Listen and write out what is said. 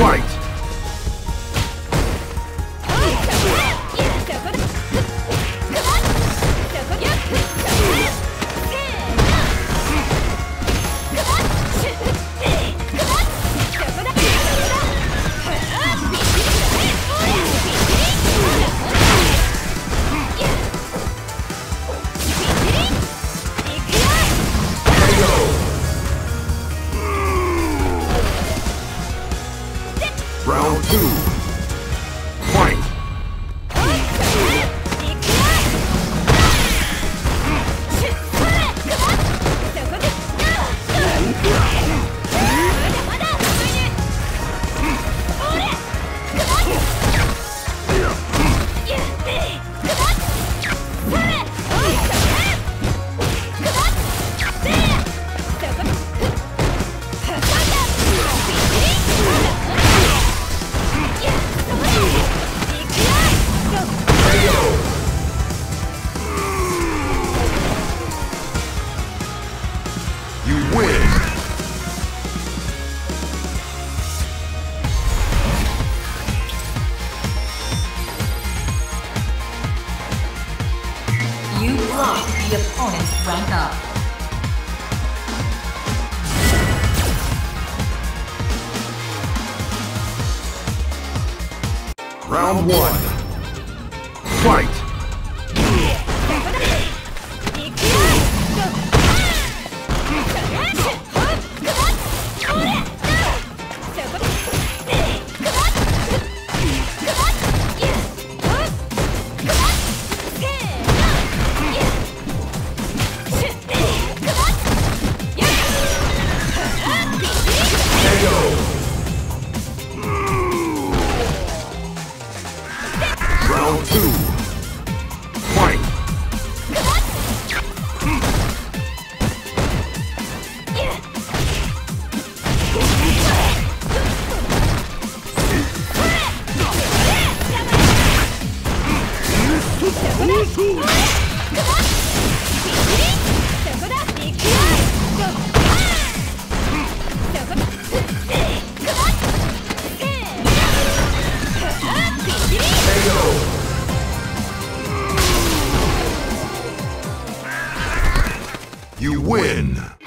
Fight! Round two. The opponent's rank up. Round one. Fight! You win!